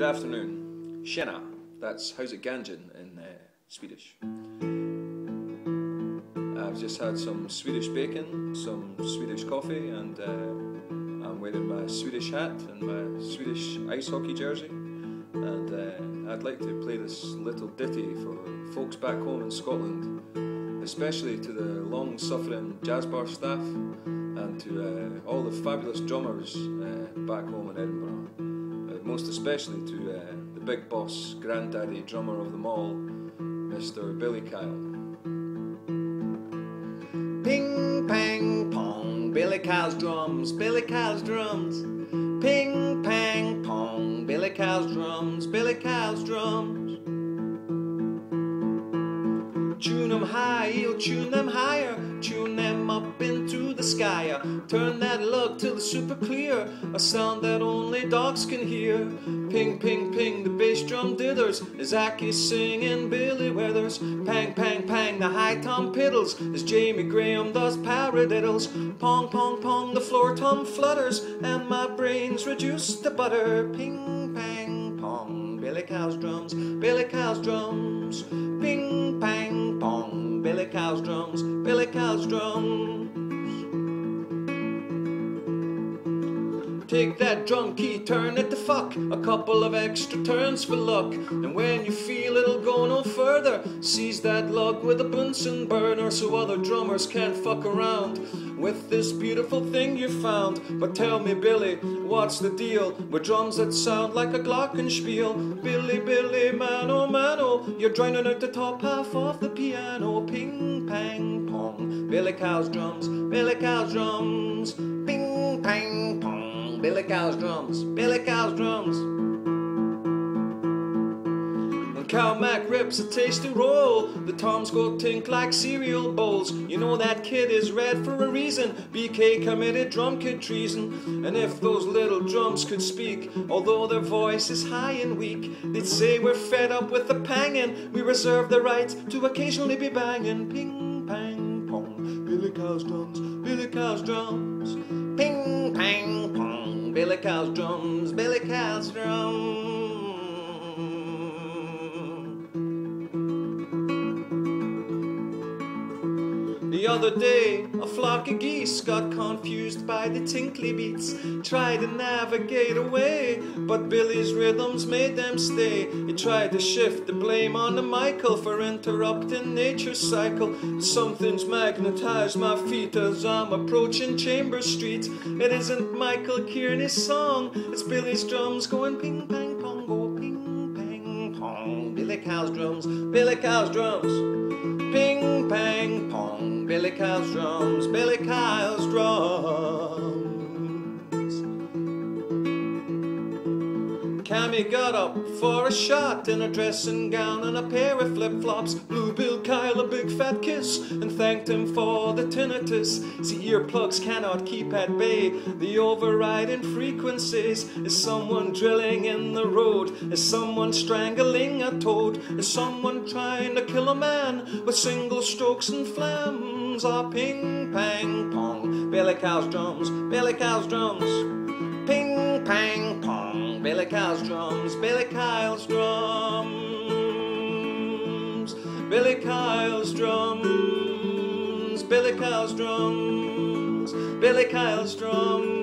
Good afternoon. Tjena. That's how's it gangen in uh, Swedish. I've just had some Swedish bacon, some Swedish coffee, and uh, I'm wearing my Swedish hat and my Swedish ice hockey jersey. And uh, I'd like to play this little ditty for folks back home in Scotland, especially to the long suffering jazz bar staff and to uh, all the fabulous drummers uh, back home in Edinburgh. Most especially to uh, the big boss, granddaddy drummer of them all, Mr. Billy Kyle. Ping, pang, pong, Billy Kyle's drums, Billy Kyle's drums. Ping, pang, pong, Billy Kyle's drums, Billy Kyle's drums. Tune them high, he'll tune them higher, sky. Turn that lug till it's super clear, a sound that only dogs can hear. Ping, ping, ping, the bass drum dithers as Aki singing Billy Weathers. Pang, pang, pang, the high tom piddles as Jamie Graham does paradiddles. Pong, pong, pong, the floor tom flutters and my brains reduced to butter. Ping, pang, pong, Billy Kyle's drums, Billy Kyle's drums. Take that key, turn it to fuck. A couple of extra turns for luck. And when you feel it'll go no further, seize that lug with a Bunsen burner so other drummers can't fuck around with this beautiful thing you found. But tell me, Billy, what's the deal with drums that sound like a glockenspiel? Billy, Billy, man, oh man, oh, you're drowning out the top half of the piano. Ping, pang, pong. Billy Kyle's drums, Billy Kyle's drums. Ping, pang, pong. Billy Kyle's drums, Billy Kyle's drums. When Cow Mac rips a tasty roll, the toms go tink like cereal bowls. You know that kid is red for a reason. BK committed drum kit treason. And if those little drums could speak, although their voice is high and weak, they'd say we're fed up with the pangin'. We reserve the right to occasionally be banging. Ping, pang, pong. Billy Kyle's drums, Billy Kyle's drums. Ping, pang, pong. Billy Kyle's drums, Billy Kyle's drums. The other day, a flock of geese got confused by the tinkly beats, tried to navigate away, but Billy's rhythms made them stay. He tried to shift the blame on the Michael for interrupting nature's cycle. Something's magnetized my feet as I'm approaching Chambers Street. It isn't Michael Kearney's song, it's Billy's drums going ping pang pong, go ping pang pong. Billy Kyle's drums, Billy Kyle's drums. Ping, pang, pong, Kyle's drums, Billy Kyle's drums. Cammy got up for a shot in a dressing gown and a pair of flip flops. Blew Bill Kyle a big fat kiss and thanked him for the tinnitus. See, earplugs cannot keep at bay the overriding frequencies. Is someone drilling in the road? Is someone strangling a toad? Is someone trying to kill a man with single strokes and flams? Ah, ping, pang, pong. Billy Kyle's drums, Billy Kyle's drums. Ping, pang, pong. Billy Kyle's drums, Billy Kyle's drums. Billy Kyle's drums, Billy Kyle's drums, Billy Kyle's drums.